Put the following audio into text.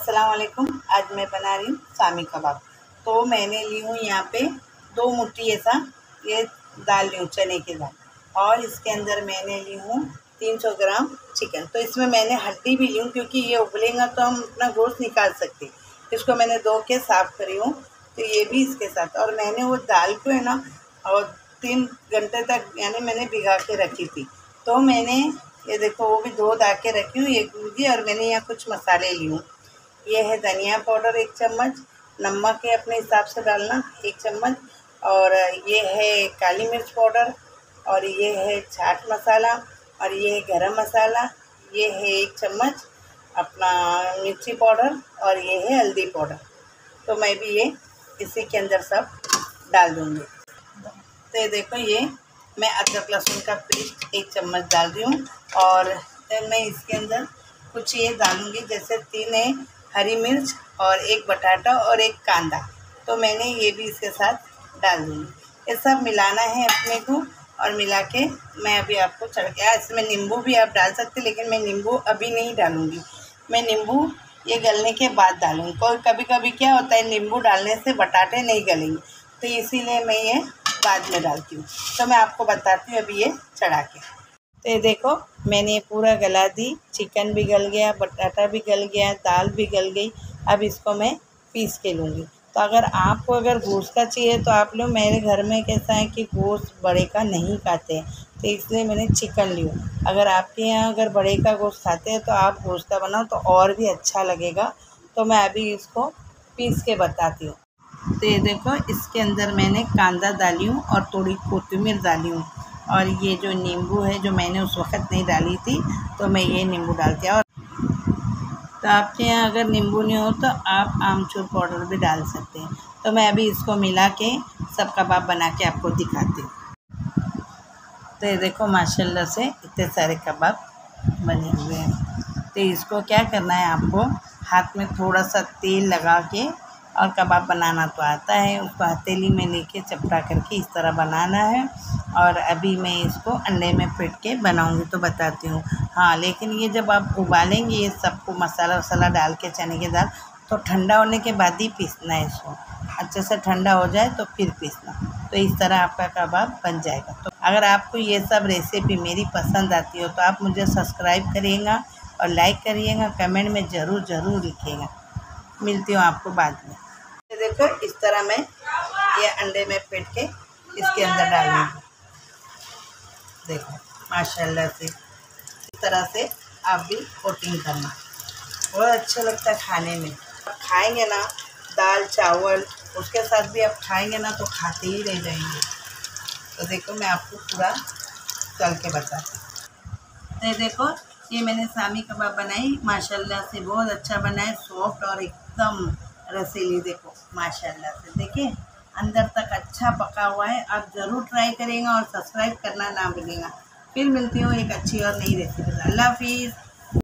अस्सलाम वालेकुम आज मैं बना रही हूँ सामी कबाब। तो मैंने ली हूँ यहाँ पे दो मुट्ठी ऐसा, ये दाल ली हूँ चने की दाल। और इसके अंदर मैंने ली हूँ 300 ग्राम चिकन। तो इसमें मैंने हड्डी भी ली हूँ क्योंकि ये उबलेगा तो हम अपना गोश्त निकाल सकते इसको मैंने धो के साफ़ करी हूँ तो ये भी इसके साथ। और मैंने वो दाल को है ना, और तीन घंटे तक यानी मैंने भिगा के रखी थी। तो मैंने, ये देखो वो भी दो दा के रखी हूँ, एक मुर्गी और मैंने यहाँ कुछ मसाले ली हूँ। ये है धनिया पाउडर एक चम्मच, नमक है अपने हिसाब से डालना एक चम्मच, और ये है काली मिर्च पाउडर, और ये है चाट मसाला, और ये है गरम मसाला, ये है एक चम्मच अपना मिर्ची पाउडर, और ये है हल्दी पाउडर। तो मैं भी ये इसी के अंदर सब डाल दूँगी। तो ये देखो ये, मैं अदरक लहसुन का पेस्ट एक चम्मच डाल रही हूँ, और मैं इसके अंदर कुछ ये डालूँगी, जैसे तीन है हरी मिर्च और एक बटाटा और एक कांदा। तो मैंने ये भी इसके साथ डाल दूँगी ये सब मिलाना है अपने को और मिला के मैं अभी आपको चढ़ गया इसमें नींबू भी आप डाल सकते लेकिन मैं नींबू अभी नहीं डालूँगी। मैं नींबू ये गलने के बाद डालूँगी। कोई कभी कभी क्या होता है, नींबू डालने से बटाटे नहीं गलेंगे। तो इसीलिए मैं ये बाद में डालती हूँ। तो मैं आपको बताती हूँ अभी ये चढ़ा के। तो ये देखो, मैंने ये पूरा गला दी। चिकन भी गल गया, बटाटा भी गल गया, दाल भी गल गई। अब इसको मैं पीस के लूँगी। तो अगर आपको अगर गोश्त का चाहिए तो आप लोग मेरे घर में कैसा है कि गोश्त बड़े का नहीं खाते हैं तो इसलिए मैंने चिकन लिया अगर आपके यहाँ अगर बड़े का गोश्त खाते हैं तो आप गोश्त का बनाओ तो और भी अच्छा लगेगा। तो मैं अभी इसको पीस के बताती हूँ। तो ये देखो, इसके अंदर मैंने कांदा डाली हूँ और थोड़ी कोतमीर डाली हूँ। और ये जो नींबू है, जो मैंने उस वक़्त नहीं डाली थी तो मैं ये नींबू डालती और तो आपके यहाँ अगर नींबू नहीं हो तो आप आमचूर पाउडर भी डाल सकते हैं। तो मैं अभी इसको मिला के सब कबाब बना के आपको दिखाती हूँ। तो ये देखो, माशाल्लाह से इतने सारे कबाब बने हुए हैं। तो इसको क्या करना है आपको, हाथ में थोड़ा सा तेल लगा के और कबाब बनाना तो आता है। उसको हथेली में लेके चपटा करके इस तरह बनाना है। और अभी मैं इसको अंडे में फिट के बनाऊँगी तो बताती हूँ। हाँ लेकिन ये जब आप उबालेंगे, ये सबको मसाला वसाला डाल के चने की दाल तो ठंडा होने के बाद ही पीसना है इसको। अच्छे से ठंडा हो जाए तो फिर पीसना। तो इस तरह आपका कबाब बन जाएगा। तो अगर आपको ये सब रेसिपी मेरी पसंद आती हो तो आप मुझे सब्सक्राइब करिएगा और लाइक करिएगा कमेंट में ज़रूर ज़रूर लिखिएगा। मिलती हूँ आपको बाद में। देखो, इस तरह मैं ये अंडे में फेंट के इसके अंदर डालूँगी देखो, माशाल्लाह से। इस तरह से आप भी कोटिंग करना। बहुत अच्छा लगता है खाने में। आप खाएँगे ना, दाल, चावल, उसके साथ भी आप खाएँगे ना तो खाते ही रह जाएँगे। तो देखो, मैं आपको पूरा चल के बताती तो देखो, ये मैंने सामी कबाब बनाई। माशाल्लाह से बहुत अच्छा बना है। सॉफ्ट और एकदम रसीली, देखो, माशाल्लाह से। देखिए अंदर तक अच्छा पका हुआ है। आप ज़रूर ट्राई करेंगे और सब्सक्राइब करना ना भूलेगा। फिर मिलती हूँ एक अच्छी और नई रेसिपी अल्लाह हाफिज़।